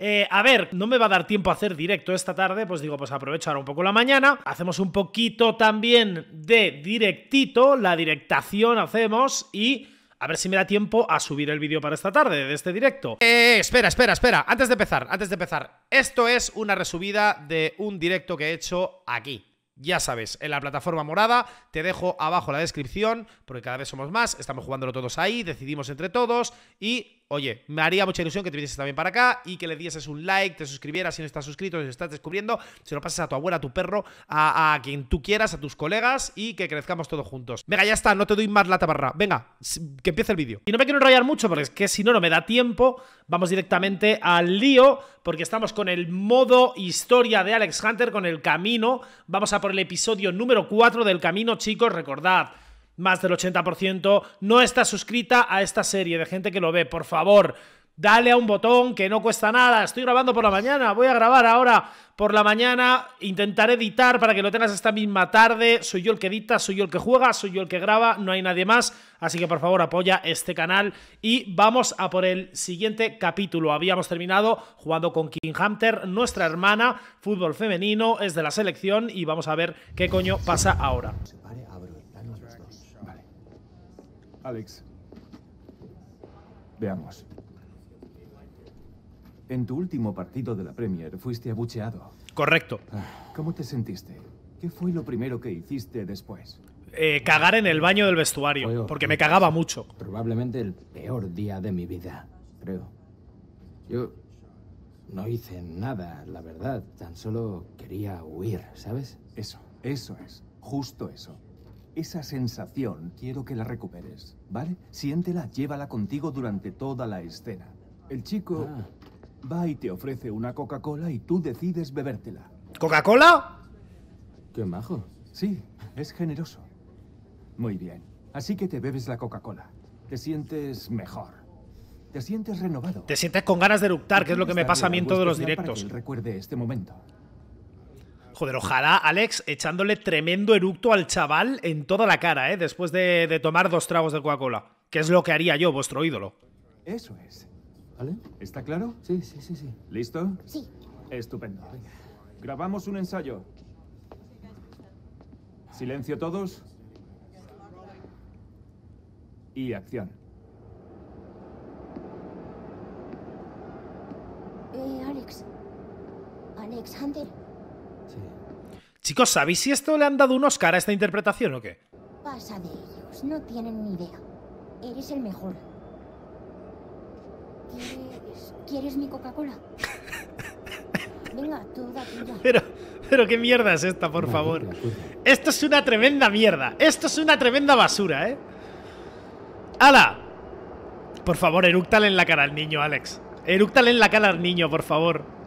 Eh, a ver, no me va a dar tiempo a hacer directo esta tarde, pues digo, pues aprovecho ahora un poco la mañana. Hacemos un poquito también de directito, la directación hacemos y a ver si me da tiempo a subir el vídeo para esta tarde de este directo. Eh, espera, espera, espera. Antes de empezar, antes de empezar. Esto es una resubida de un directo que he hecho aquí. Ya sabes, en la plataforma morada, te dejo abajo la descripción, porque cada vez somos más, estamos jugándolo todos ahí, decidimos entre todos y Oye, me haría mucha ilusión que te vinieses también para acá y que le dieses un like, te suscribieras si no estás suscrito, si estás descubriendo, se lo pases a tu abuela, a tu perro, a, quien tú quieras, a tus colegas y que crezcamos todos juntos. Venga, ya está, no te doy más la tabarra. Venga, que empiece el vídeo. Y no me quiero enrollar mucho porque es que si no, no me da tiempo. Vamos directamente al lío porque estamos con el modo historia de Alex Hunter, con el camino. Vamos a por el episodio número 4 del camino, chicos, recordad más del 80% no está suscrita a esta serie de gente que lo ve. Por favor, dale a un botón que no cuesta nada. Estoy grabando por la mañana, voy a grabar ahora por la mañana. Intentaré editar para que lo tengas esta misma tarde. Soy yo el que edita, soy yo el que juega, soy yo el que graba, no hay nadie más. Así que por favor apoya este canal y vamos a por el siguiente capítulo. Habíamos terminado jugando con King Hunter, nuestra hermana, fútbol femenino, es de la selección y vamos a ver qué coño pasa ahora. Alex. Veamos. En tu último partido de la Premier fuiste abucheado. Correcto. ¿Cómo te sentiste? ¿Qué fue lo primero que hiciste después? Eh, cagar en el baño del vestuario, porque me cagaba mucho. Probablemente el peor día de mi vida, creo. Yo no hice nada, la verdad. Tan solo quería huir, ¿sabes? Eso, eso es. Justo eso. Esa sensación quiero que la recuperes, ¿vale? Siéntela, llévala contigo durante toda la escena. El chico ah. va y te ofrece una Coca-Cola y tú decides bebértela. ¿Coca-Cola? Qué majo. Sí, es generoso. Muy bien. Así que te bebes la Coca-Cola. Te sientes mejor. Te sientes renovado. Te sientes con ganas de eructar, que es lo que me pasa a mí en todos los directos. recuerde este momento. Joder, ojalá Alex echándole tremendo eructo al chaval en toda la cara, ¿eh? Después de, tomar dos tragos de Coca-Cola. Que es lo que haría yo, vuestro ídolo. Eso es. ¿Vale? ¿Está claro? Sí, sí, sí, sí. ¿Listo? Sí. Estupendo. Grabamos un ensayo. Silencio todos. Y acción. Eh, Alex. Alex Hunter. Chicos, ¿sabéis si esto le han dado un Oscar a esta interpretación o qué? Pasa de ellos, no tienen ni idea. Eres el mejor. ¿Quieres, ¿quieres mi Coca-Cola? Venga, toda tuya. Pero, pero qué mierda es esta, por favor. Esto es una tremenda mierda. Esto es una tremenda basura, ¿eh? ¡Hala! Por favor, eructale en la cara al niño, Alex. Eructale en la cara al niño, por favor.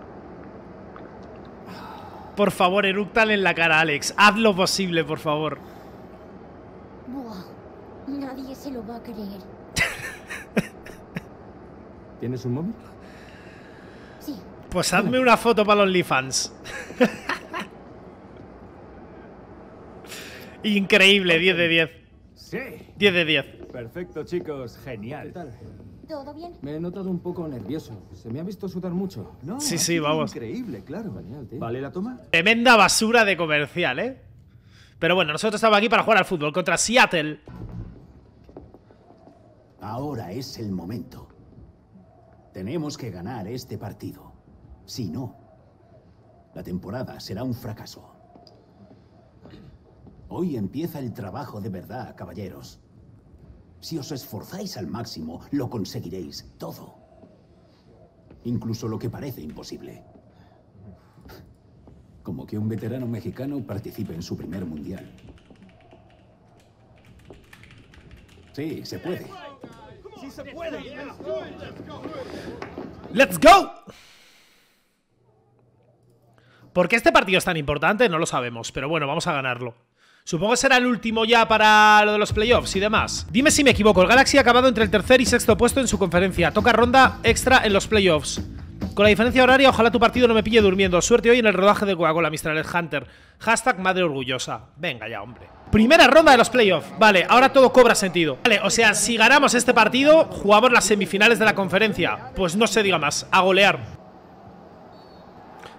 Por favor, eructale en la cara, Alex. Haz lo posible, por favor. Buah, nadie se lo va a creer. ¿Tienes un móvil? Sí. Pues hazme una foto para los OnlyFans. Increíble, 10 de 10. Sí. 10 de 10. Perfecto, chicos. Genial. ¿Qué tal? ¿Todo bien? Me he notado un poco nervioso. Se me ha visto sudar mucho. No, sí, sí, vamos. Increíble, claro. ¿Vale la toma? Tremenda basura de comercial, ¿eh? Pero bueno, nosotros estamos aquí para jugar al fútbol contra Seattle. Ahora es el momento. Tenemos que ganar este partido. Si no, la temporada será un fracaso. Hoy empieza el trabajo de verdad, caballeros. Si os esforzáis al máximo, lo conseguiréis todo. Incluso lo que parece imposible. Como que un veterano mexicano participe en su primer mundial. Sí, se puede. ¡Sí se puede! ¡Let's go! ¿Por qué este partido es tan importante? No lo sabemos, pero bueno, vamos a ganarlo. Supongo que será el último ya para lo de los playoffs y demás. Dime si me equivoco, el Galaxy ha acabado entre el tercer y sexto puesto en su conferencia. Toca ronda extra en los playoffs. Con la diferencia horaria, ojalá tu partido no me pille durmiendo. Suerte hoy en el rodaje de Coca-Cola, Mr. Hunter. Hashtag madre orgullosa. Venga ya, hombre. Primera ronda de los playoffs. Vale, ahora todo cobra sentido. Vale, o sea, si ganamos este partido, jugamos las semifinales de la conferencia. Pues no se diga más, a golear.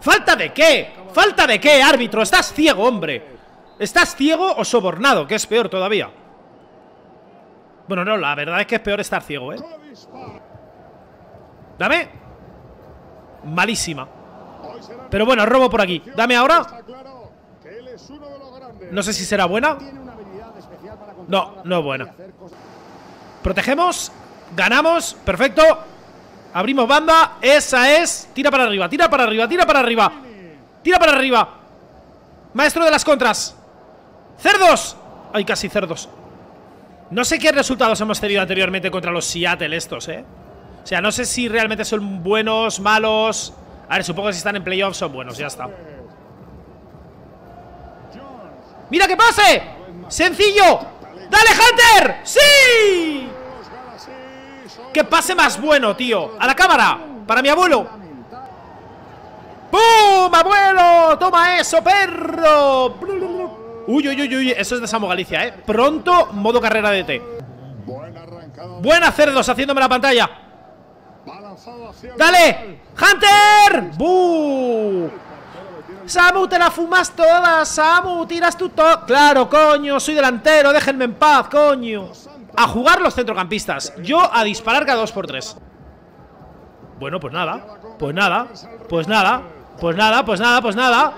¿Falta de qué? ¿Falta de qué, árbitro? Estás ciego, hombre ¿Estás ciego o sobornado? Que es peor todavía Bueno, no, la verdad es que es peor estar ciego, ¿eh? Dame. Malísima. Pero bueno, robo por aquí. Dame ahora. No sé si será buena. No, no es buena. Protegemos. Ganamos, perfecto. Abrimos banda, esa es. Tira para arriba, tira para arriba, tira para arriba. Tira para arriba. Maestro de las contras ¡Cerdos! Ay, casi cerdos No sé qué resultados hemos tenido anteriormente Contra los Seattle estos, eh O sea, no sé si realmente son buenos, malos A ver, supongo que si están en playoffs Son buenos, ya está ¡Mira que pase! ¡Sencillo! ¡Dale, Hunter! ¡Sí! ¡Qué pase más bueno, tío! ¡A la cámara! ¡Para mi abuelo! ¡Pum, abuelo! ¡Toma eso, perro! Uy, uy, uy, uy, eso es de Samo Galicia, ¿eh? Pronto, modo carrera de T Buena, cerdos, haciéndome la pantalla ¡Dale! ¡Hunter! ¡Buu! Samu, te la fumas toda, Samu, tiras tú todo Claro, coño, soy delantero, déjenme en paz, coño A jugar los centrocampistas Yo a disparar cada dos por tres Bueno, pues nada Pues nada, pues nada Pues nada, pues nada, pues nada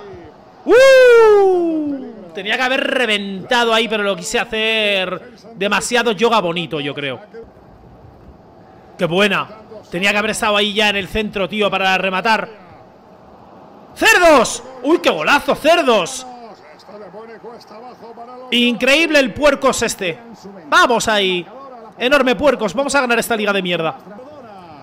¡Uh! Tenía que haber reventado ahí, pero lo quise hacer demasiado yoga bonito, yo creo. ¡Qué buena! Tenía que haber estado ahí ya en el centro, tío, para rematar. ¡Cerdos! ¡Uy, qué golazo, cerdos! Increíble el puercos este. Vamos ahí. Enorme puercos, vamos a ganar esta liga de mierda.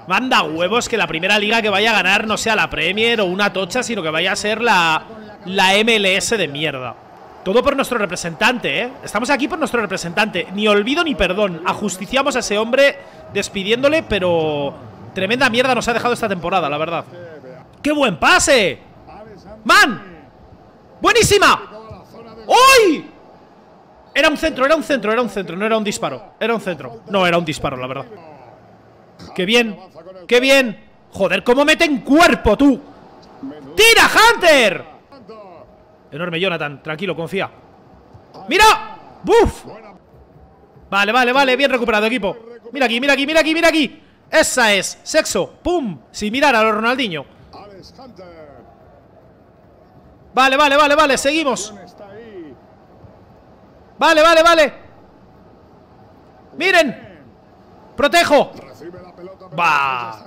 Manda huevos que la primera liga que vaya a ganar no sea la Premier o una tocha Sino que vaya a ser la, la MLS de mierda Todo por nuestro representante, ¿eh? Estamos aquí por nuestro representante Ni olvido ni perdón Ajusticiamos a ese hombre despidiéndole, pero... Tremenda mierda nos ha dejado esta temporada, la verdad ¡Qué buen pase! ¡Man! ¡Buenísima! ¡Uy! Era un centro, era un centro, era un centro, no era un disparo Era un centro, no, era un disparo, la verdad ¡Qué bien! ¡Qué bien! Joder, cómo meten cuerpo, tú ¡Tira, Hunter! Enorme, Jonathan, tranquilo, confía. ¡Mira! ¡Buf! Vale, vale, vale, bien recuperado, equipo. Mira aquí, mira aquí, mira aquí, mira aquí. Esa es, sexo, pum. Sin mirar a los Ronaldinho. Vale, vale, vale, vale, seguimos. Vale, vale, vale. Miren. Protejo. Va.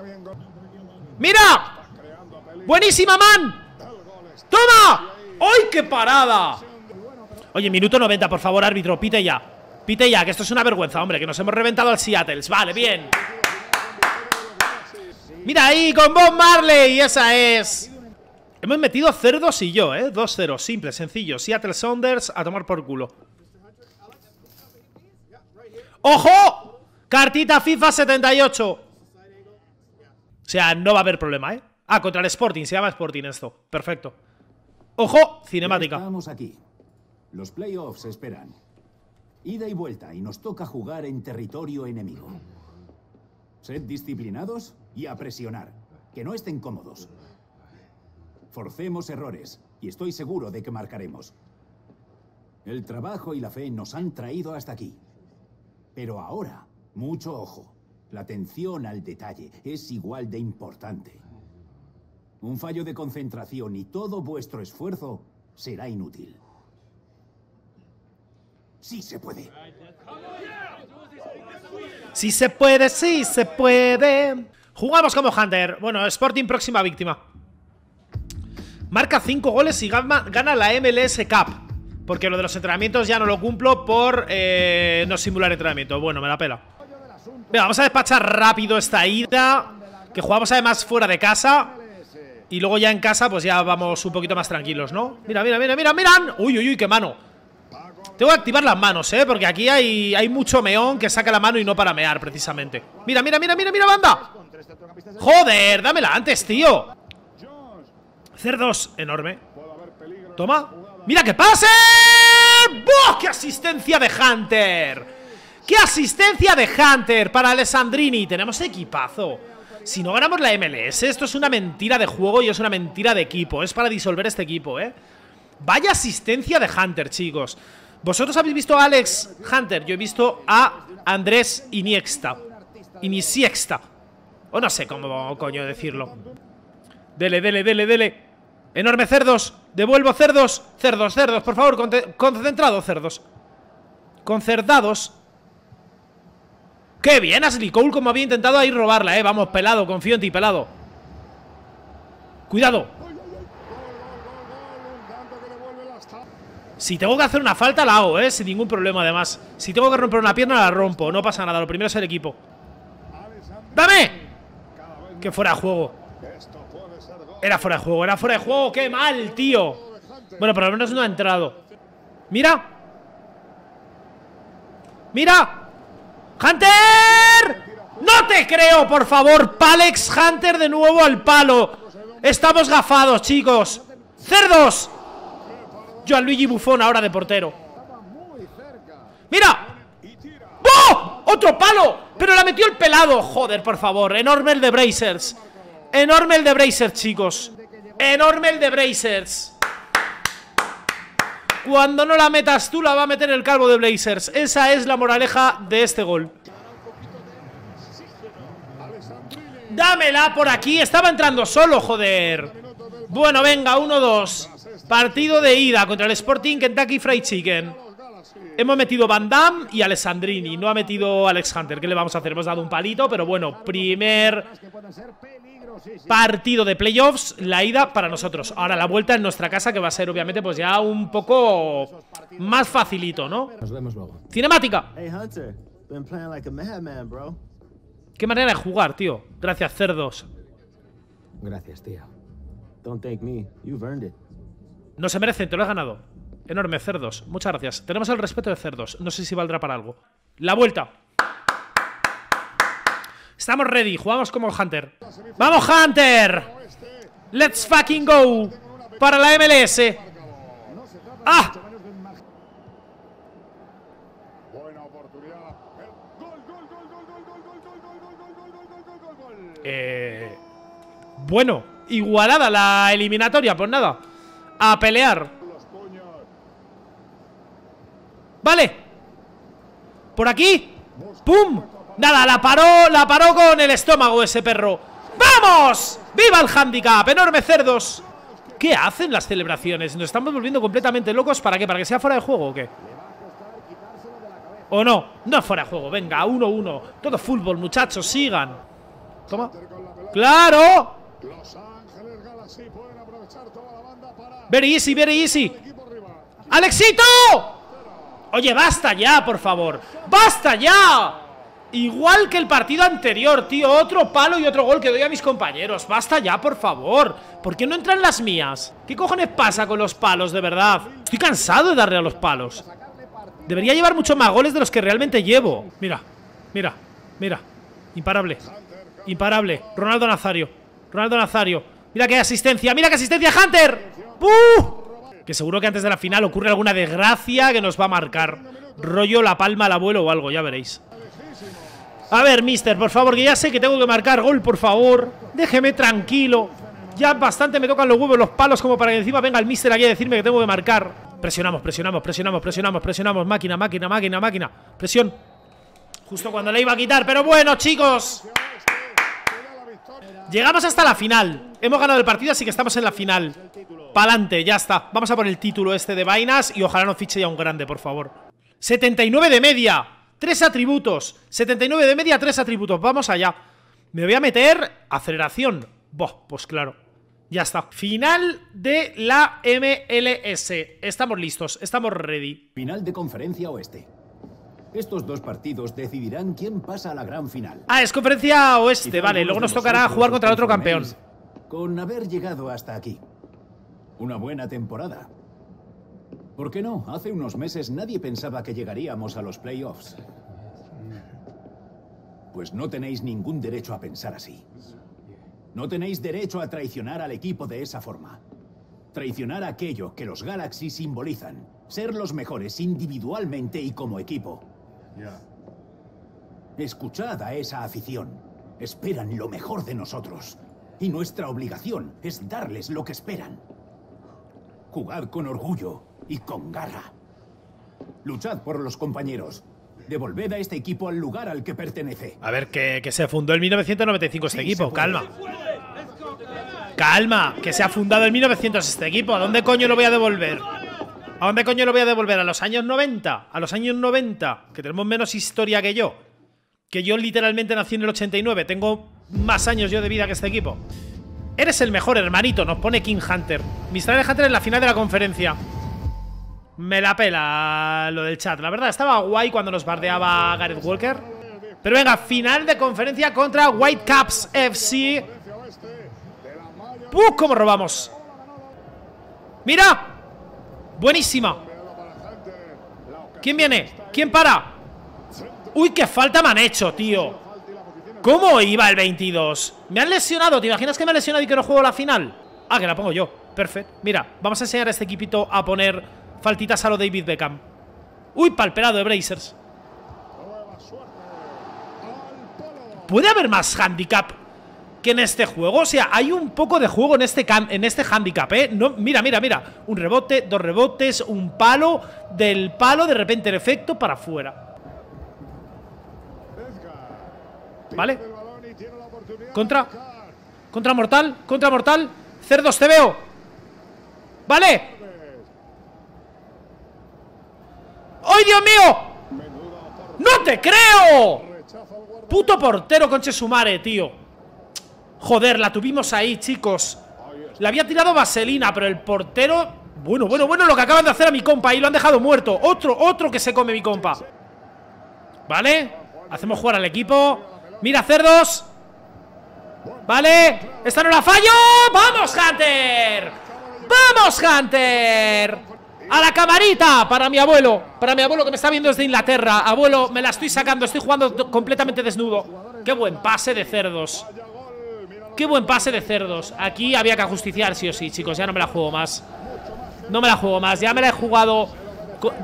¡Mira! ¡Buenísima, man! ¡Toma! ¡Ay, qué parada! Oye, minuto 90, por favor, árbitro, pite ya. Pite ya, que esto es una vergüenza, hombre Que nos hemos reventado al Seattle. Vale, bien. Mira ahí, con Bob Marley Esa es. Hemos metido cerdos y yo, ¿eh? 2-0, simple, sencillo. Seattle Saunders a tomar por culo. ¡Ojo! Cartita FIFA 78 O sea, no va a haber problema, ¿eh? Ah, contra el Sporting, se llama Sporting esto. Perfecto ¡Ojo! Cinemática Estamos aquí Los playoffs esperan Ida y vuelta y nos toca jugar en territorio enemigo Sed disciplinados y a presionar Que no estén cómodos Forcemos errores, y estoy seguro de que marcaremos. El trabajo y la fe nos han traído hasta aquí. Pero ahora, mucho ojo. La atención al detalle es igual de importante. Un fallo de concentración y todo vuestro esfuerzo será inútil. Sí se puede. Sí se puede, sí se puede. Jugamos como Hunter. Bueno, Sporting próxima víctima. Marca 5 goles y gana, la MLS Cup. Porque lo de los entrenamientos ya no lo cumplo por eh, no simular entrenamiento. Bueno, me la pela. Venga, vamos a despachar rápido esta ida. Que jugamos además fuera de casa. Y luego ya en casa, pues ya vamos un poquito más tranquilos, ¿no? Mira, mira, mira, mira, miran. Uy, uy, uy, qué mano. Tengo que activar las manos, ¿eh? Porque aquí hay, hay mucho meón que saca la mano y no para mear, precisamente. Mira, mira, mira, mira, mira, banda. Joder, dámela antes, tío. Cerdos, enorme Toma ¡Mira que pase! ¡Buah! ¡Qué asistencia de Hunter! ¡Qué asistencia de Hunter para Alessandrini! Tenemos equipazo Si no ganamos la MLS, esto es una mentira de juego y es una mentira de equipo. Es para disolver este equipo, ¿eh? Vaya asistencia de Hunter, chicos. ¿Vosotros habéis visto a Alex Hunter? Yo he visto a Andrés Iniesta. Inisiexta. O no sé cómo coño decirlo. Dele, dele, dele, dele. Enorme cerdos. Devuelvo cerdos. Cerdos, cerdos, por favor. Concentrados, cerdos. Concertados. ¡Qué bien! Ashley Cole como había intentado ahí robarla, eh. Vamos, pelado, confío en ti, pelado. Cuidado. Si tengo que hacer una falta, la hago, eh. Sin ningún problema, además. Si tengo que romper una pierna, la rompo. No pasa nada. Lo primero es el equipo. ¡Dame! Que fuera de juego. Era fuera de juego, era fuera de juego. ¡Qué mal, tío! Bueno, por lo menos no ha entrado. ¡Mira! ¡Mira! ¡Hunter! ¡No te creo, por favor! Palex Hunter de nuevo al palo. Estamos gafados, chicos. ¡Cerdos! Luigi Buffon ahora de portero. ¡Mira! ¡Oh! ¡Otro palo! Pero la metió el pelado. Joder, por favor. Enorme el de Brazers. Enorme el de Brazers, chicos. Enorme el de Brazers. Cuando no la metas tú, la va a meter el calvo de Blazers. Esa es la moraleja de este gol. Dámela por aquí. Estaba entrando solo, joder. Bueno, venga, 1-2. Partido de ida contra el Sporting Kentucky Fried Chicken. Hemos metido Van Damme y Alessandrini. No ha metido Alex Hunter. ¿Qué le vamos a hacer? Hemos dado un palito, pero bueno, primer partido de playoffs, la ida para nosotros. Ahora la vuelta en nuestra casa, que va a ser obviamente pues ya un poco más facilito, ¿no? Nos vemos luego. Cinemática. Qué manera de jugar, tío. Gracias, cerdos. Gracias, tío. No se merecen, te lo has ganado. Enorme, cerdos. Muchas gracias. Tenemos el respeto de cerdos. No sé si valdrá para algo. La vuelta. Estamos ready, jugamos como Hunter ¡Vamos Hunter! ¡Let's fucking go! Para la MLS ¡Ah! Eh, bueno, igualada la eliminatoria, pues nada A pelear Vale Por aquí ¡Pum! Nada, la paró, la paró con el estómago ese perro ¡Vamos! ¡Viva el handicap! ¡Enorme cerdos! ¿Qué hacen las celebraciones? ¿Nos estamos volviendo completamente locos? ¿Para qué? ¿Para que sea fuera de juego o qué? ¿O no? No es fuera de juego, venga, 1-1 Todo fútbol, muchachos, sigan Toma ¡Claro! Very easy, very easy ¡Alexito! Oye, basta ya, por favor. ¡Basta ya! Igual que el partido anterior, tío. Otro palo y otro gol que doy a mis compañeros. Basta ya, por favor. ¿Por qué no entran las mías? ¿Qué cojones pasa con los palos, de verdad? Estoy cansado de darle a los palos. Debería llevar mucho más goles de los que realmente llevo. Mira, mira, mira. Imparable. Imparable. Ronaldo Nazario. Ronaldo Nazario. Mira qué asistencia Mira qué asistencia Hunter. ¡Uh! Que seguro que antes de la final ocurre alguna desgracia que nos va a marcar Rollo la palma al abuelo o algo, ya veréis a ver, mister, por favor, que ya sé que tengo que marcar gol, por favor. Déjeme tranquilo. Ya bastante me tocan los huevos, los palos, como para que encima venga el mister aquí a decirme que tengo que marcar. Presionamos, presionamos, presionamos, presionamos, presionamos. Máquina, máquina, máquina, máquina. Presión. Justo cuando le iba a quitar. Pero bueno, chicos. Llegamos hasta la final. Hemos ganado el partido, así que estamos en la final. Pa'lante, ya está. Vamos a por el título este de vainas y ojalá no fiche ya un grande, por favor. 79 de media. Tres atributos. 79 de media, tres atributos. Vamos allá. Me voy a meter aceleración. Boh, pues claro. Ya está. Final de la MLS. Estamos listos, estamos ready. Final de conferencia oeste. Estos dos partidos decidirán quién pasa a la gran final. Ah, es conferencia oeste, vale. Luego nos tocará jugar contra el otro campeón. Con haber llegado hasta aquí. Una buena temporada. ¿Por qué no? Hace unos meses nadie pensaba que llegaríamos a los playoffs. Pues no tenéis ningún derecho a pensar así. No tenéis derecho a traicionar al equipo de esa forma. Traicionar aquello que los Galaxy simbolizan. Ser los mejores individualmente y como equipo. Escuchad a esa afición. esperan lo mejor de nosotros. Y nuestra obligación es darles lo que esperan. Jugad con orgullo y con garra. Luchad por los compañeros. Devolved a este equipo al lugar al que pertenece. A ver, que, que se fundó en 1995 este Sí, equipo, calma. Calma, que se ha fundado en 1900 este equipo. ¿A dónde coño lo voy a devolver? ¿A dónde coño lo voy a devolver? ¿A los años 90? ¿A los años 90? Que tenemos menos historia que yo. Que yo literalmente nací en el 89. Tengo más años yo de vida que este equipo. Eres el mejor, hermanito, nos pone King Hunter. Mistral Hunter en la final de la conferencia. Me la pela lo del chat. La verdad, estaba guay cuando nos bardeaba Gareth Walker. Pero venga, final de conferencia contra Whitecaps FC. ¡Puf! ¿Cómo robamos? ¡Mira! Buenísima. ¿Quién viene? ¿Quién para? ¡Uy, qué falta me han hecho, tío! ¿Cómo iba el 22? Me han lesionado, ¿te imaginas que me han lesionado y que no juego la final? Ah, que la pongo yo. Perfecto. Mira, vamos a enseñar a este equipito a poner faltitas a lo David Beckham. Uy, palperado de Brazers. ¿Puede haber más handicap que en este juego? O sea, hay un poco de juego en este, en este handicap, ¿eh? No, mira, mira, mira. Un rebote, dos rebotes, un palo. Del palo, de repente el efecto para afuera. ¿Vale? Contra. Contra mortal. Contra mortal. Cerdos, te veo. ¿Vale? ¡Ay, Dios mío! ¡No te creo! Puto portero, conche sumare, tío. Joder, la tuvimos ahí, chicos. La había tirado vaselina, pero el portero. Bueno, bueno, bueno, lo que acaban de hacer a mi compa ahí lo han dejado muerto. Otro, otro que se come mi compa. ¿Vale? Hacemos jugar al equipo. Mira, cerdos. ¿Vale? Esta no la fallo. ¡Vamos, Hunter! ¡Vamos, Hunter! A la camarita para mi abuelo. Para mi abuelo que me está viendo desde Inglaterra. Abuelo, me la estoy sacando. Estoy jugando completamente desnudo. Qué buen pase de cerdos. Qué buen pase de cerdos. Aquí había que ajusticiar, sí o sí, chicos. Ya no me la juego más. No me la juego más. Ya me la he jugado.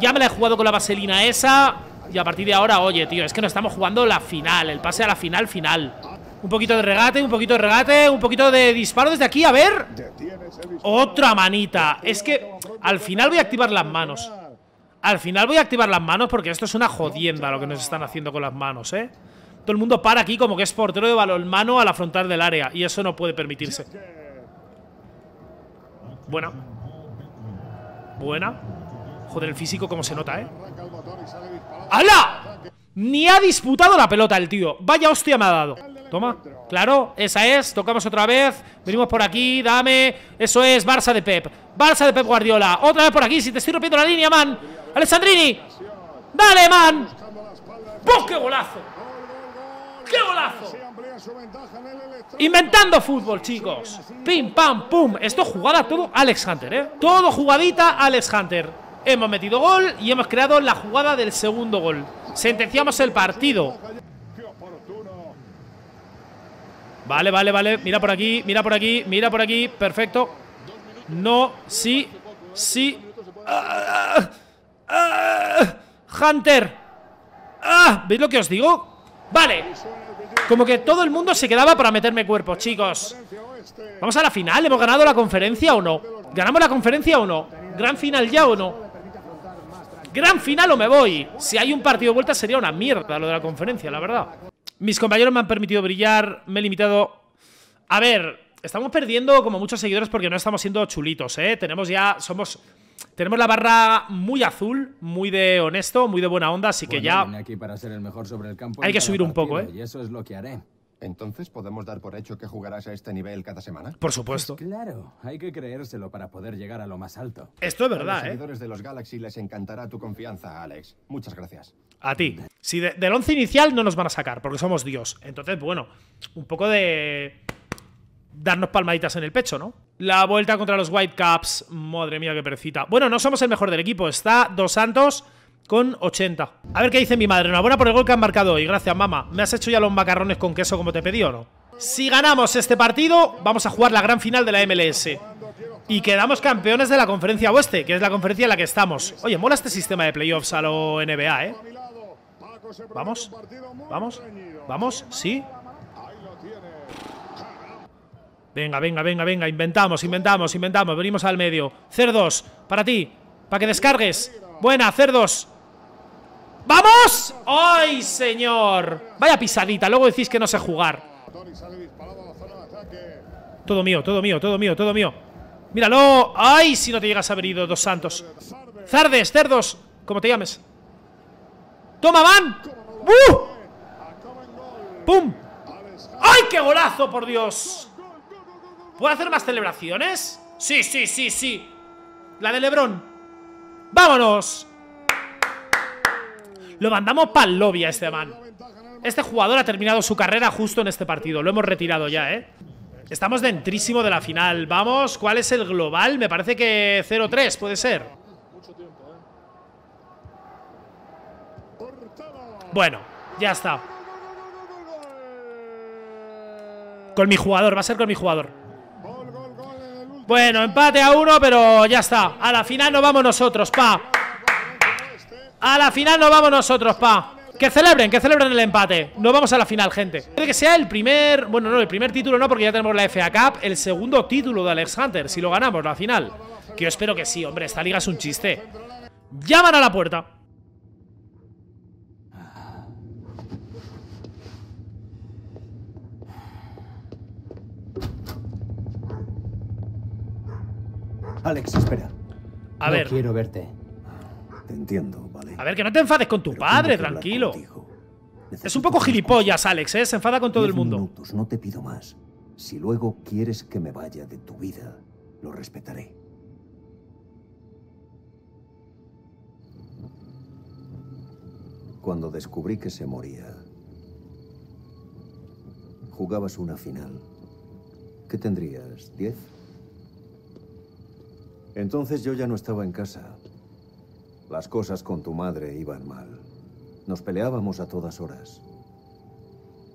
Ya me la he jugado con la vaselina esa. Y a partir de ahora, oye, tío, es que no estamos jugando la final. El pase a la final, final. Un poquito de regate, un poquito de regate, un poquito de disparo desde aquí. A ver. Otra manita. Es que al final voy a activar las manos. Al final voy a activar las manos porque esto es una jodienda lo que nos están haciendo con las manos, ¿eh? Todo el mundo para aquí como que es portero de balonmano a la frontal del área. Y eso no puede permitirse. Buena. Buena. Joder, el físico como se nota, ¿eh? ¡Hala! Ni ha disputado la pelota el tío. Vaya hostia me ha dado. Toma. Claro, esa es. Tocamos otra vez. Venimos por aquí. Dame. Eso es Barça de Pep. Barça de Pep Guardiola. Otra vez por aquí. Si te estoy rompiendo la línea, man. Alessandrini. Dale, man. ¡Puf, qué golazo! ¡Qué golazo! Inventando fútbol, chicos. Pim, pam, pum. Esto jugada todo Alex Hunter, ¿eh? Todo jugadita Alex Hunter. Hemos metido gol y hemos creado la jugada del segundo gol. Sentenciamos el partido. Vale, vale, vale. Mira por aquí, mira por aquí, mira por aquí. Perfecto. No, sí, sí. Ah, ah, Hunter. Ah, ¿Veis lo que os digo? Vale. Como que todo el mundo se quedaba para meterme cuerpos, chicos. Vamos a la final. ¿Hemos ganado la conferencia o no? ¿Ganamos la conferencia o no? ¿Gran final ya o no? Gran final o me voy. Si hay un partido de vuelta sería una mierda lo de la conferencia, la verdad. Mis compañeros me han permitido brillar, me he limitado... A ver, estamos perdiendo como muchos seguidores porque no estamos siendo chulitos, ¿eh? Tenemos ya, somos... Tenemos la barra muy azul, muy de honesto, muy de buena onda, así que Bueno, ya... vine aquí para ser el mejor sobre el campo Hay que subir un poco, ¿eh? Y eso es lo que haré. Entonces, ¿podemos dar por hecho que jugarás a este nivel cada semana? Por supuesto. Claro, hay que creérselo para poder llegar a lo más alto. Esto es a los verdad, ¿eh? seguidores de los Galaxy les encantará tu confianza, Alex. Muchas gracias. A ti. Si de- del once inicial no nos van a sacar, porque somos Dios. Entonces, bueno, un poco de. darnos palmaditas en el pecho, ¿no? La vuelta contra los Whitecaps. Madre mía, qué perecita. Bueno, no somos el mejor del equipo. Está Dos Santos con 80. A ver qué dice mi madre. Enhorabuena por el gol que han marcado hoy. Gracias, mamá. ¿Me has hecho ya los macarrones con queso como te pedí o no? Si ganamos este partido, vamos a jugar la gran final de la MLS. Y quedamos campeones de la conferencia oeste, que es la conferencia en la que estamos. Oye, mola este sistema de playoffs a lo NBA, ¿eh? Vamos, vamos, vamos, sí. Venga, venga, venga, venga. Inventamos, inventamos, inventamos. Venimos al medio. Cerdos, para ti. Para que descargues. Buena, cerdos. ¡Vamos! ¡Ay, señor! Vaya pisadita. Luego decís que no sé jugar. Todo mío, todo mío, todo mío, todo mío. Míralo. ¡Ay, si no te llegas a haber ido, dos santos! Zardes, cerdos, como te llames. ¡Toma, van! ¡Uh! ¡Pum! ¡Ay, qué golazo, por Dios! ¿Puedo hacer más celebraciones? Sí, sí, sí, sí. La de Lebrón. ¡Vámonos! Lo mandamos para el lobby a este man. Este jugador ha terminado su carrera justo en este partido. Lo hemos retirado ya, ¿eh? Estamos dentrísimo de la final. Vamos, ¿cuál es el global? Me parece que 0-3 puede ser. Bueno, ya está. Con mi jugador, va a ser con mi jugador. Bueno, empate a uno, pero ya está. A la final nos vamos nosotros, pa. A la final nos vamos nosotros, pa. Que celebren, que celebren el empate. Nos vamos a la final, gente. Puede que sea el primer. Bueno, no, el primer título no, porque ya tenemos la FA Cup. El segundo título de Alex Hunter, si lo ganamos, la final. Que yo espero que sí, hombre. Esta liga es un chiste. Llaman a la puerta. Alex, espera. A no ver, quiero verte. Te entiendo, ¿vale? a ver, que no te enfades con tu Pero padre, tranquilo. Es un poco gilipollas, Alex, ¿eh? Se enfada con todo el mundo. minutos, no te pido más. Si luego quieres que me vaya de tu vida, lo respetaré. Cuando descubrí que se moría, jugabas una final. ¿Qué tendrías? ¿Diez? Entonces yo ya no estaba en casa. Las cosas con tu madre iban mal. Nos peleábamos a todas horas.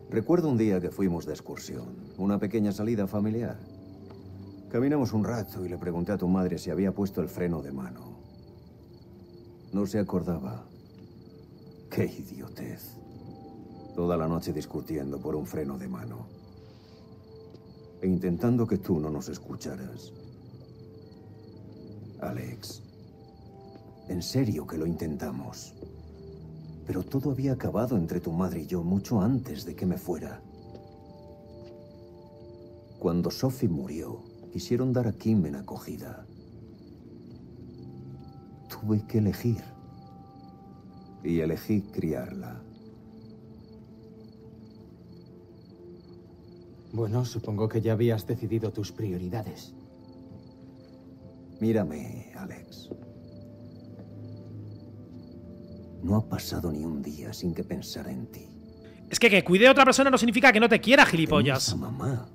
Recuerdo un día que fuimos de excursión, una pequeña salida familiar. Caminamos un rato y le pregunté a tu madre si había puesto el freno de mano. No se acordaba. ¡Qué idiotez! Toda la noche discutiendo por un freno de mano. E intentando que tú no nos escucharas. Alex, en serio que lo intentamos. Pero todo había acabado entre tu madre y yo mucho antes de que me fuera. Cuando Sophie murió, quisieron dar a Kim en acogida. Tuve que elegir. Y elegí criarla. Bueno, supongo que ya habías decidido tus prioridades. Mírame, Alex. No ha pasado ni un día sin que pensara en ti. Es que que cuide a otra persona no significa que no te quiera, gilipollas. a mamá,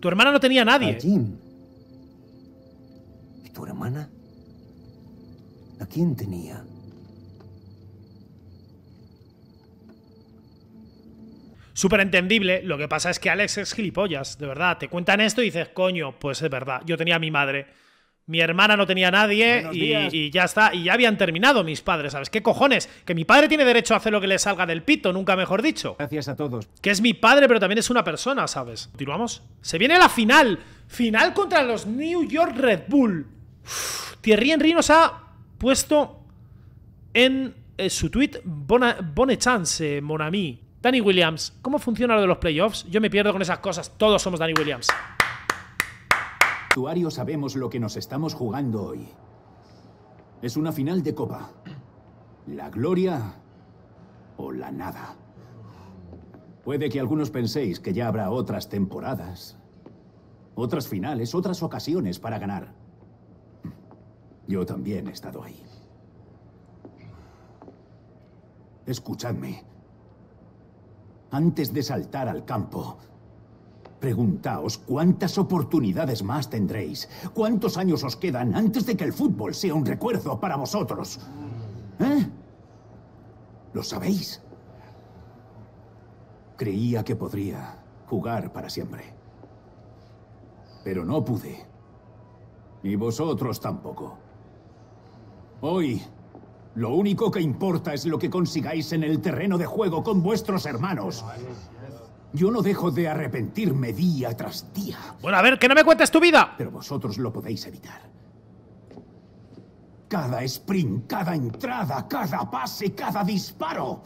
Tu hermana no tenía a a nadie. Jim. ¿Y tu hermana? ¿A quién tenía? Súper entendible. Lo que pasa es que Alex es gilipollas, de verdad. Te cuentan esto y dices, coño, pues es verdad. Yo tenía a mi madre. Mi hermana no tenía nadie y, ya está. Y ya habían terminado mis padres, ¿sabes? ¿Qué cojones? Que mi padre tiene derecho a hacer lo que le salga del pito, nunca mejor dicho. Gracias a todos. Que es mi padre, pero también es una persona, ¿sabes? Continuamos. Se viene la final. Final contra los New York Red Bull. Uf, Thierry Henry nos ha puesto en eh, su tweet Bona, Bonne Chance, mon ami. Danny Williams, ¿cómo funciona lo de los playoffs? Yo me pierdo con esas cosas. Todos somos Danny Williams. Sabemos lo que nos estamos jugando hoy. Es una final de copa. La gloria o la nada. Puede que algunos penséis que ya habrá otras temporadas, otras finales, otras ocasiones para ganar. Yo también he estado ahí. Escuchadme. Antes de saltar al campo, Preguntaos cuántas oportunidades más tendréis, cuántos años os quedan antes de que el fútbol sea un recuerdo para vosotros. ¿Eh? ¿Lo sabéis? Creía que podría jugar para siempre. Pero no pude. Y vosotros tampoco. Hoy, lo único que importa es lo que consigáis en el terreno de juego con vuestros hermanos. Yo no dejo de arrepentirme día tras día, Bueno, a ver, que no me cuentes tu vida. pero vosotros lo podéis evitar. Cada sprint, cada entrada, cada pase, cada disparo.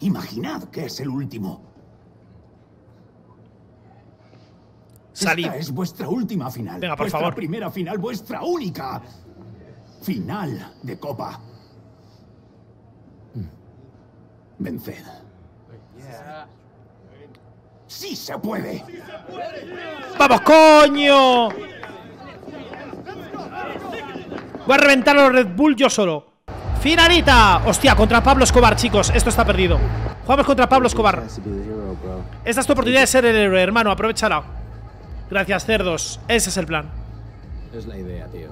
Imaginad que es el último. Salid. Esta es vuestra última final. Venga, por vuestra favor. primera final, vuestra única final de Copa. Venced. ¡Sí se puede! ¡Vamos, coño! Voy a reventar a los Red Bull yo solo. ¡Finalita! Hostia, contra Pablo Escobar, chicos. Esto está perdido. Jugamos contra Pablo Escobar. Esta es tu oportunidad de ser el héroe, hermano. Aprovechala. Gracias, cerdos. Ese es el plan. Es la idea, tío.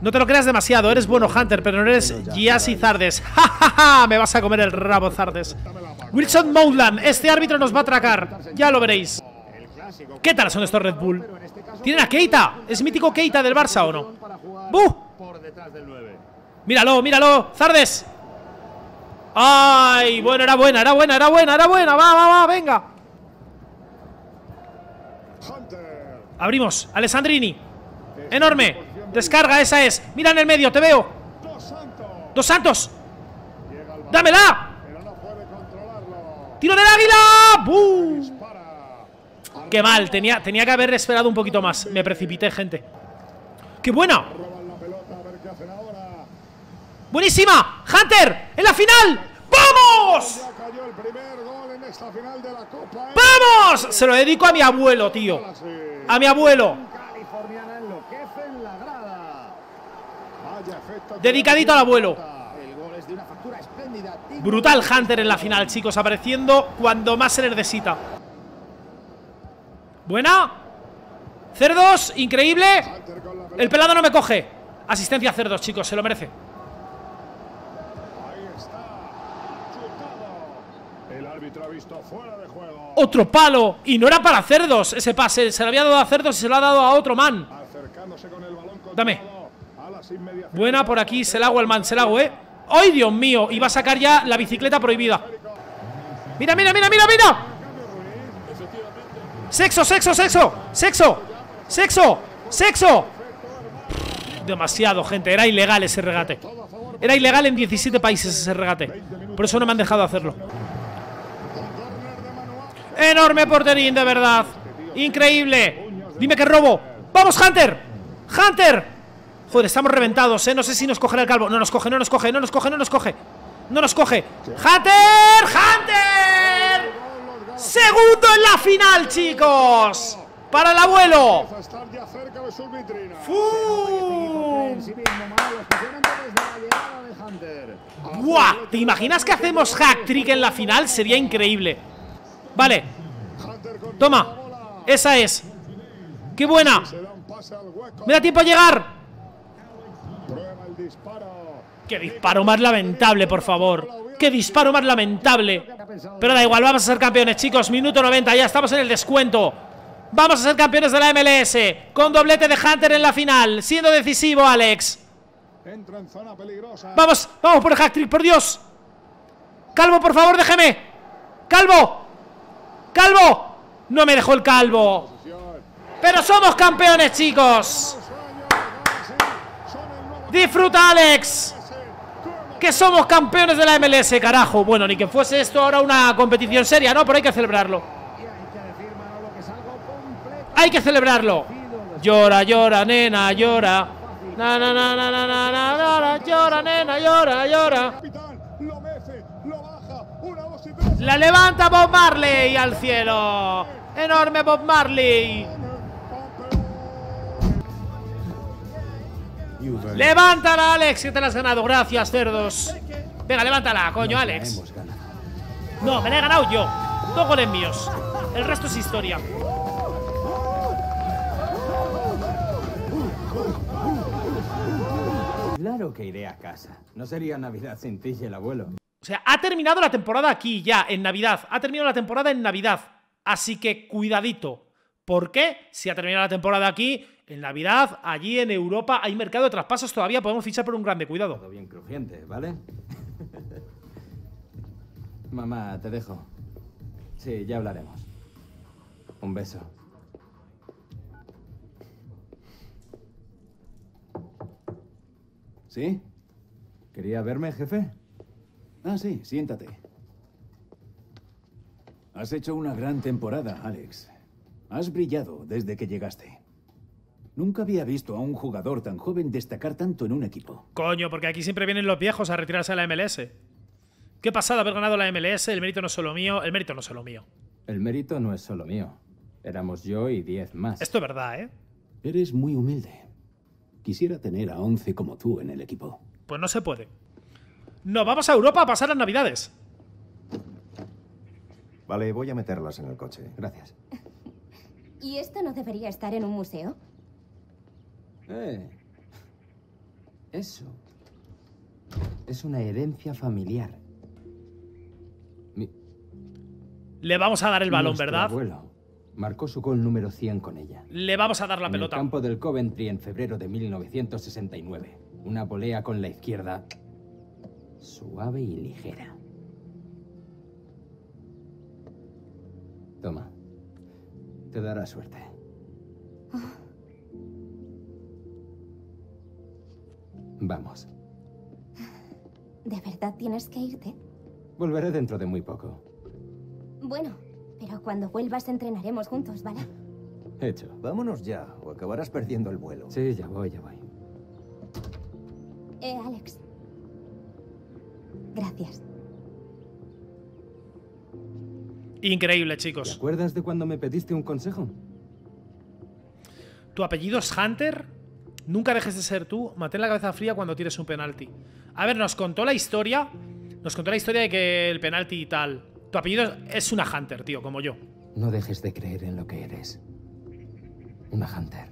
No te lo creas demasiado. Eres bueno, Hunter, pero no eres Giassi Zardes. ¡Ja, ja, ja! Me vas a comer el rabo, Zardes. Wilson Mountland. Este árbitro nos va a atracar. Ya lo veréis. ¿Qué tal son estos Red Bull? ¿Tienen a Keita? ¿Es mítico Keita del Barça o no? ¡Buh! Míralo, míralo, Zardes. Ay, bueno, era buena, era buena, era buena, era buena. Va, va, va, venga. Abrimos, Alessandrini. Enorme. Descarga, esa es. Mira en el medio, te veo. Dos Santos. ¡Dámela! ¡Tiro del águila! ¡Bum! ¡Qué mal! Tenía, tenía que haber esperado un poquito más. Me precipité, gente. ¡Qué buena! ¡Buenísima! ¡Hunter! ¡En la final! ¡Vamos! ¡Vamos! Se lo dedico a mi abuelo, tío. A mi abuelo. Dedicadito al abuelo. Brutal Hunter en la final, chicos. Apareciendo cuando más se necesita. Buena. Cerdos, increíble. El pelado no me coge. Asistencia a cerdos, chicos, se lo merece. Otro palo. Y no era para cerdos ese pase. Se lo había dado a cerdos y se lo ha dado a otro man. Dame. Buena por aquí. Se la hago al man, se la hago, eh. ¡Ay, Dios mío! Y va a sacar ya la bicicleta prohibida. Mira, mira, mira, mira, mira. Sexo, sexo, sexo. Sexo. Sexo. Sexo. Demasiado, gente. Era ilegal ese regate. Era ilegal en 17 países ese regate. Por eso no me han dejado hacerlo. Enorme porterín, de verdad. Increíble. Dime que robo. ¡Vamos, Hunter! ¡Hunter! Joder, estamos reventados, ¿eh? No sé si nos cogerá el calvo. No nos coge, no nos coge, no nos coge, no nos coge. No nos coge. ¡Hunter! ¡Hunter! Segundo en la final, chicos. Para el abuelo. ¡Fu! ¡Buah! ¿Te imaginas que hacemos hack trick en la final? Sería increíble. Vale. Toma. Esa es. ¡Qué buena! ¡Me da tiempo a llegar! ¡Qué disparo más lamentable, por favor! ¡Qué disparo más lamentable! Pero da igual, vamos a ser campeones, chicos. Minuto 90, ya estamos en el descuento. Vamos a ser campeones de la MLS. Con doblete de Hunter en la final. Siendo decisivo, Alex. Vamos, vamos por el hack trick, por Dios. Calvo, por favor, déjeme. Calvo. Calvo. No me dejó el calvo. Pero somos campeones, chicos. Disfruta, Alex. Que somos campeones de la MLS, carajo. Bueno, ni que fuese esto ahora una competición seria, ¿no? Pero hay que celebrarlo. Hay que celebrarlo. Llora, llora, nena, llora. Na, na, na, na, na, na, na, na, llora, nena, llora, llora. La levanta Bob Marley al cielo. Enorme Bob Marley. Levántala, Alex, que te la has ganado. Gracias, cerdos. Venga, levántala, coño, Alex. No, me la he ganado yo. Dos goles míos. El resto es historia. Claro que iré a casa. No sería Navidad sin ti y el abuelo. O sea, ha terminado la temporada aquí ya, en Navidad. Ha terminado la temporada en Navidad. Así que cuidadito. ¿Por qué? Si ha terminado la temporada aquí, en Navidad, allí en Europa, hay mercado de traspasos todavía. Podemos fichar por un grande. Cuidado. Todo bien crujiente, ¿vale? Mamá, te dejo. Sí, ya hablaremos. Un beso. ¿Sí? ¿Quería verme, jefe? Ah, sí, siéntate. Has hecho una gran temporada, Alex. Has brillado desde que llegaste. Nunca había visto a un jugador tan joven destacar tanto en un equipo. Coño, porque aquí siempre vienen los viejos a retirarse de la MLS. Qué pasada haber ganado la MLS, el mérito no es solo mío, el mérito no es solo mío. El mérito no es solo mío. Éramos yo y diez más. Esto es verdad, ¿eh? Eres muy humilde. Quisiera tener a once como tú en el equipo. Pues no se puede. Nos vamos a Europa a pasar las navidades. Vale, voy a meterlas en el coche. Gracias. ¿Y esto no debería estar en un museo? Eh. Eso. Es una herencia familiar. Mi- Le vamos a dar el balón, nuestro ¿verdad? abuelo marcó su gol número 100 con ella. Le vamos a dar la en pelota. el campo del Coventry en febrero de 1969. Una volea con la izquierda suave y ligera. Toma. Te dará suerte. Vamos. ¿De verdad tienes que irte? Volveré dentro de muy poco. Bueno, pero cuando vuelvas entrenaremos juntos, ¿vale? Hecho. Vámonos ya, o acabarás perdiendo el vuelo. Sí, ya voy, ya voy. Eh, Alex. Gracias. Increíble, ¿Te chicos. acuerdas de cuando me pediste un consejo? ¿Tu apellido es Hunter? Nunca dejes de ser tú. Mantén la cabeza fría cuando tires un penalti. A ver, nos contó la historia. Nos contó la historia de que el penalti y tal. Tu apellido es una Hunter, tío, como yo. No dejes de creer en lo que eres. Una Hunter.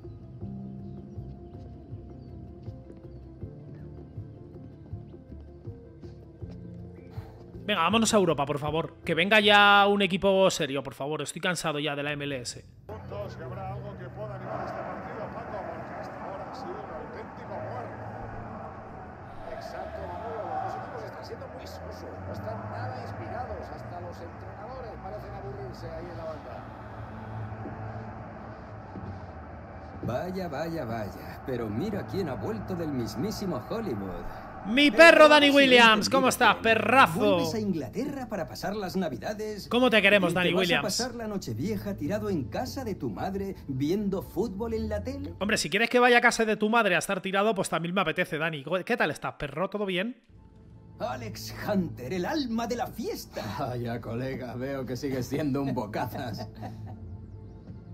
Venga, vámonos a Europa, por favor. Que venga ya un equipo serio, por favor. Estoy cansado ya de la MLS. puntos, que habrá algo que pueda animar este partido, Paco, porque hasta ahora ha sido un auténtico muerto. Exacto, Manolo, los dos equipos están siendo muy sosos, no están nada inspirados, hasta los entrenadores ahí en la banda. Vaya, vaya, vaya. Pero mira quién ha vuelto del mismísimo Hollywood. Mi perro Danny Williams, ¿cómo estás, perrazo? ¿Vuelves a Inglaterra para pasar las navidades? ¿Cómo te queremos, ¿Y Danny te vas Williams? a pasar la nochevieja tirado en casa de tu madre viendo fútbol en la tele? Hombre, si quieres que vaya a casa de tu madre a estar tirado, pues también me apetece, Dani. ¿Qué tal estás, perro? ¿Todo bien? Alex Hunter, el alma de la fiesta. Vaya, colega, veo que sigues siendo un bocazas.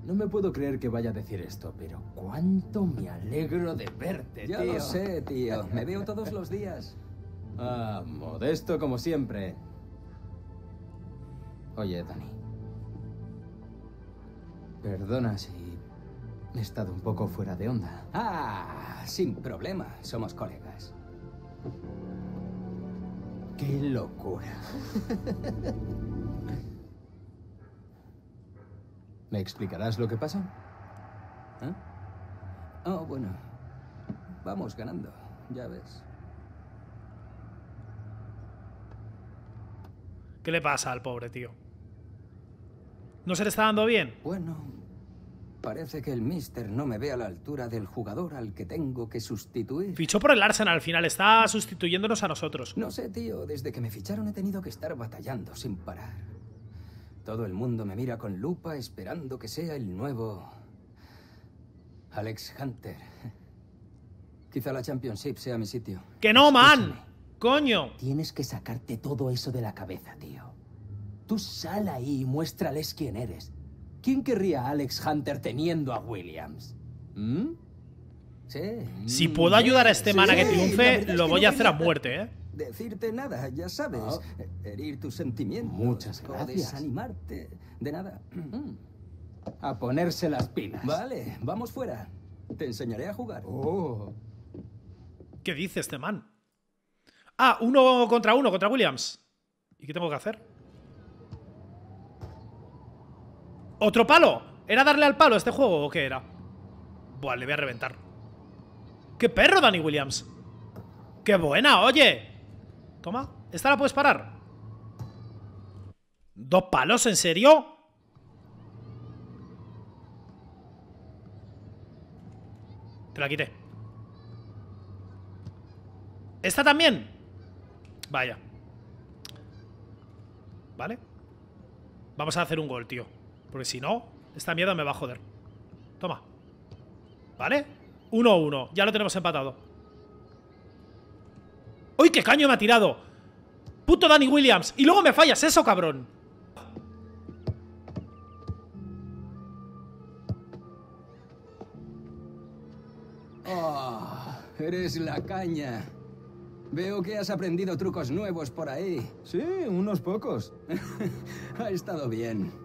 No me puedo creer que vaya a decir esto, pero cuánto me alegro de verte, Ya tío. lo sé, tío. Me veo todos los días. Ah, modesto como siempre. Oye, Dani. Perdona si he estado un poco fuera de onda. Ah, sin problema. Somos colegas. ¡Qué locura! ¿Me explicarás lo que pasa? ¿Eh? Oh, bueno. Vamos ganando, ya ves. ¿Qué le pasa al pobre, tío? ¿No se le está dando bien? Bueno, parece que el Mister no me ve a la altura del jugador al que tengo que sustituir. Fichó por el Arsenal al final, está sustituyéndonos a nosotros. No sé, tío, desde que me ficharon he tenido que estar batallando sin parar. Todo el mundo me mira con lupa esperando que sea el nuevo Alex Hunter. Quizá la Championship sea mi sitio. ¡Que no, man! Escúchame, ¡Coño! Tienes que sacarte todo eso de la cabeza, tío. Tú sal ahí y muéstrales quién eres. ¿Quién querría a Alex Hunter teniendo a Williams? ¿Mm? Sí. Si puedo ayudar a este man a que Sí, triunfe, es lo que voy a hacer a muerte, ¿eh? Decirte nada, ya sabes. Ah. Herir tus sentimientos. Muchas gracias. desanimarte. De nada. A ponerse las pilas. Vale, vamos fuera. Te enseñaré a jugar. Oh. ¿Qué dice este man? Ah, uno contra uno, contra Williams. ¿Y qué tengo que hacer? ¿Otro palo? ¿Era darle al palo este juego o qué era? Buah, le voy a reventar. ¡Qué perro, Danny Williams! ¡Qué buena, oye! Toma, ¿esta la puedes parar? ¿Dos palos? ¿En serio? Te la quité. ¿Esta también? Vaya. ¿Vale? Vamos a hacer un gol, tío. Porque si no, esta mierda me va a joder. Toma. ¿Vale? 1-1. Ya lo tenemos empatado. ¡Uy, qué caño me ha tirado! ¡Puto Danny Williams! Y luego me fallas eso, cabrón. Oh, eres la caña. Veo que has aprendido trucos nuevos por ahí. Sí, unos pocos. ha estado bien.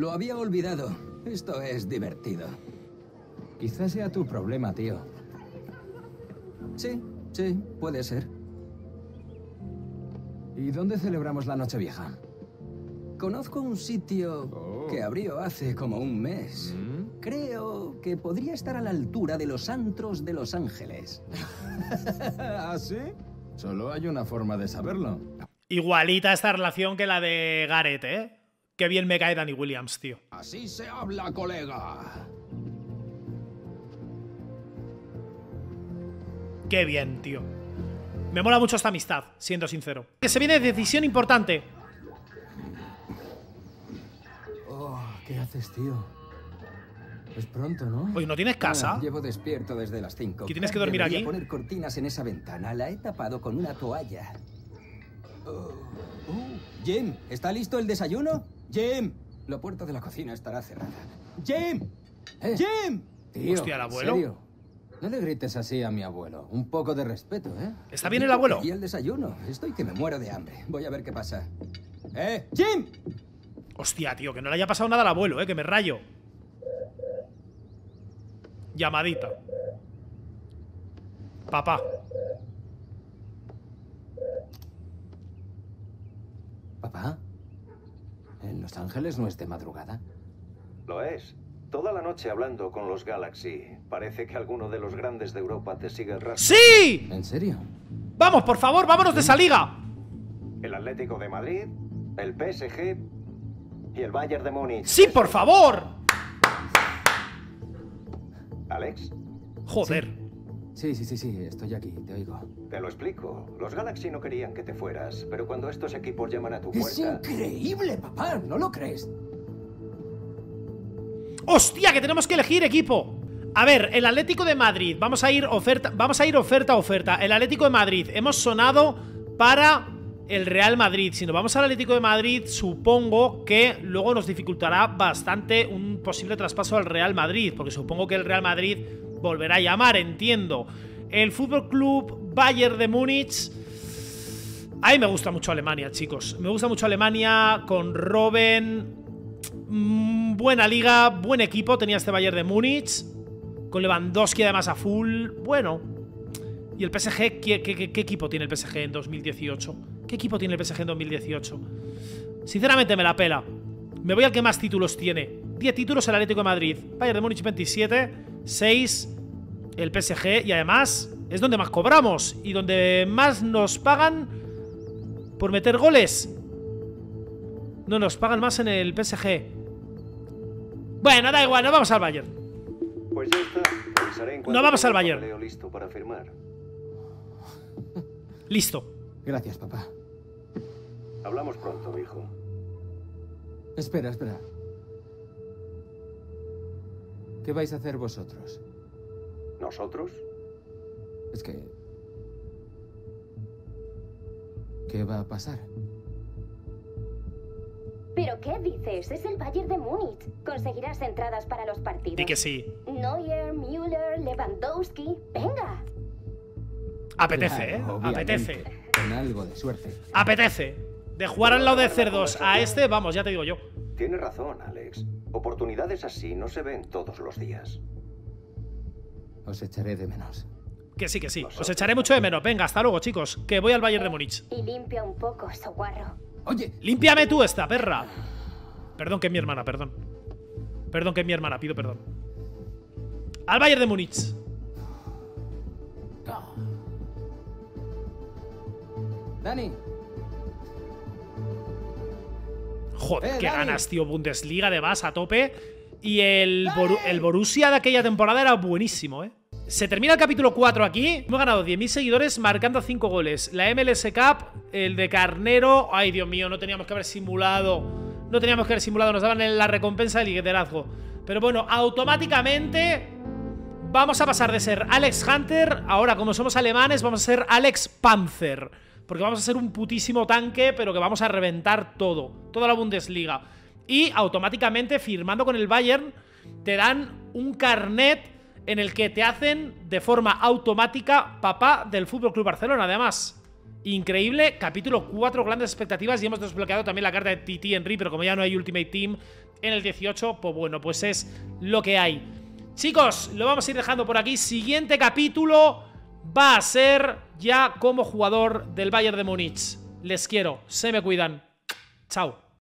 Lo había olvidado. Esto es divertido. Quizás sea tu problema, tío. Sí, sí, puede ser. ¿Y dónde celebramos la Nochevieja? Conozco un sitio Oh. que abrió hace como un mes. ¿Mm? Creo que podría estar a la altura de los antros de Los Ángeles. ¿Ah, sí? Solo hay una forma de saberlo. Igualita esta relación que la de Gareth, ¿eh? Qué bien me cae Danny Williams, tío. Así se habla, colega. Qué bien, tío. Me mola mucho esta amistad, siendo sincero. Que se viene decisión importante. Oh, ¿qué haces, tío? Es pronto, ¿no? Oye, ¿no tienes casa? Ah, llevo despierto desde las 5. ¿Y tienes que dormir aquí? poner cortinas en esa ventana. La he tapado con una toalla. Oh, oh. Jim, ¿está listo el desayuno? Jim, la puerta de la cocina estará cerrada. Jim, Eh, Jim. tío, Hostia, ¿el ¿en abuelo? serio? No le grites así a mi abuelo. Un poco de respeto, ¿eh? ¿Está bien el abuelo? Y el desayuno. Estoy que me muero de hambre. Voy a ver qué pasa. ¡Eh, Jim! Hostia, tío, que no le haya pasado nada al abuelo, ¿eh? Que me rayo. Llamadita. Papá. Papá, ¿en Los Ángeles no es de madrugada? Lo es. Toda la noche hablando con los Galaxy. Parece que alguno de los grandes de Europa te sigue el rastro. ¡Sí! ¿En serio? Vamos, por favor, vámonos de esa liga. El Atlético de Madrid, el PSG y el Bayern de Múnich. ¡Sí, por favor! Alex, Joder. Sí, sí, sí, sí, estoy aquí, te oigo. te lo explico. Los Galaxy no querían que te fueras, pero cuando estos equipos llaman a tu Es puerta... increíble, papá. ¿No lo crees? ¡Hostia, que tenemos que elegir equipo! A ver, el Atlético de Madrid, vamos a ir oferta, vamos a ir oferta a oferta. El Atlético de Madrid, hemos sonado para el Real Madrid. Si nos vamos al Atlético de Madrid, supongo que luego nos dificultará bastante un posible traspaso al Real Madrid, porque supongo que el Real Madrid volverá a llamar, entiendo. El Fútbol Club Bayern de Múnich. A mí me gusta mucho Alemania, chicos. Me gusta mucho Alemania con Robben, Mm, buena liga, buen equipo tenía este Bayern de Múnich. Con Lewandowski además a full. Bueno. ¿Y el PSG? ¿Qué, qué- qué- equipo tiene el PSG en 2018? ¿Qué equipo tiene el PSG en 2018? Sinceramente me la pela. Me voy al que más títulos tiene. 10 títulos el Atlético de Madrid. Bayern de Múnich 27. 6 el PSG. Y además es donde más cobramos. Y donde más nos pagan por meter goles. No nos pagan más en el PSG. Bueno, da igual, no vamos al Bayern. Pues ya está. En cuanto No vamos al Bayern. listo para firmar. Listo. Gracias, papá. Hablamos pronto, hijo. Espera, espera. ¿Qué vais a hacer vosotros? ¿Nosotros? Es que... ¿Qué va a pasar? ¿Pero qué dices? Es el Bayern de Múnich. Conseguirás entradas para los partidos. Di que sí. Neuer, Müller, Lewandowski. Venga. Apetece, ¿eh? Claro, obviamente. Apetece. Con algo de suerte. Apetece. De jugar al lado de cerdos a este, vamos, ya te digo yo. Tienes razón, Alex. Oportunidades así no se ven todos los días. Os echaré de menos. Que sí, que sí. Os echaré mucho de menos. Venga, hasta luego, chicos. Que voy al Bayern de Múnich. Y limpia un poco, soguarro. Oye, Límpiame tú esta perra. Perdón que es mi hermana, perdón. Perdón que es mi hermana, pido perdón. Al Bayern de Múnich. Dani, Joder, Eh, qué ganas, tío. Bundesliga además a tope. Y el, Boru- el Borussia de aquella temporada era buenísimo, ¿eh? Se termina el capítulo 4 aquí. Hemos ganado 10.000 seguidores marcando 5 goles. La MLS Cup, el de Carnero. Ay, Dios mío, no teníamos que haber simulado. No teníamos que haber simulado. Nos daban la recompensa del liderazgo. Pero bueno, automáticamente vamos a pasar de ser Alex Hunter. Ahora, como somos alemanes, vamos a ser Alex Panzer. Porque vamos a ser un putísimo tanque, pero que vamos a reventar todo. Toda la Bundesliga. Y automáticamente, firmando con el Bayern, te dan un carnet en el que te hacen de forma automática papá del Fútbol Club Barcelona. Además, increíble. Capítulo 4, grandes expectativas. Y hemos desbloqueado también la carta de TT Henry, pero como ya no hay Ultimate Team en el 18, pues bueno, pues es lo que hay. Chicos, lo vamos a ir dejando por aquí. Siguiente capítulo va a ser ya como jugador del Bayern de Múnich. Les quiero, se me cuidan. Chao.